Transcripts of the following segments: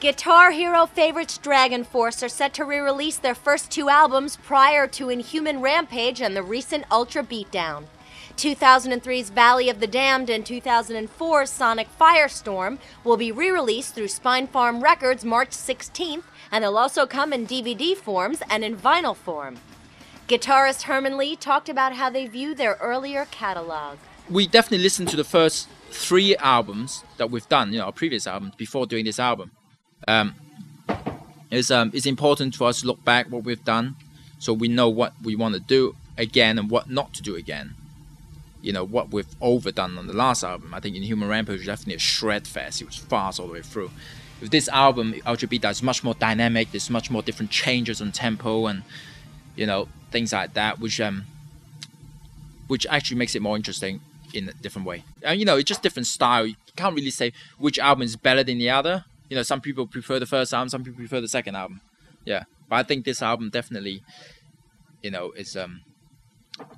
Guitar Hero favorites DragonForce are set to re release their first two albums prior to Inhuman Rampage and the recent Ultra Beatdown. 2003's Valley of the Damned and 2004's Sonic Firestorm will be re released through Spinefarm Records March 16th, and they'll also come in DVD forms and in vinyl form. Guitarist Herman Li talked about how they view their earlier catalog. We definitely listened to the first three albums that we've done, you know, our previous albums, before doing this album. Um, it's, um, it's important for us to look back what we've done so we know what we want to do again and what not to do again. You know, what we've overdone on the last album. I think Inhuman Rampage definitely a shred fest. It was fast all the way through. With this album, Ultra Beatdown is much more dynamic. There's much more different changes on tempo and, you know, things like that, which um, which actually makes it more interesting in a different way. And you know, it's just different style. You can't really say which album is better than the other you know, some people prefer the first album, some people prefer the second album. Yeah, but I think this album definitely, you know, is um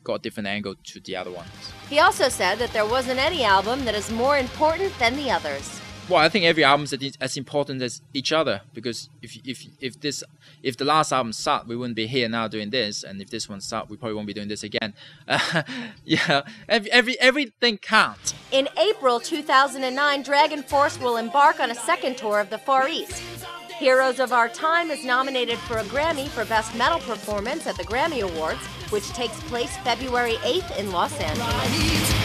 got a different angle to the other ones. He also said that there wasn't any album that is more important than the others well, I think every album is as important as each other because if if if this if the last album sucked, we wouldn't be here now doing this, and if this one sucked, we probably won't be doing this again. Uh, yeah, every, every everything counts. In April 2009, DragonForce will embark on a second tour of the Far East. Heroes of Our Time is nominated for a Grammy for Best Metal Performance at the Grammy Awards, which takes place February 8th in Los Angeles.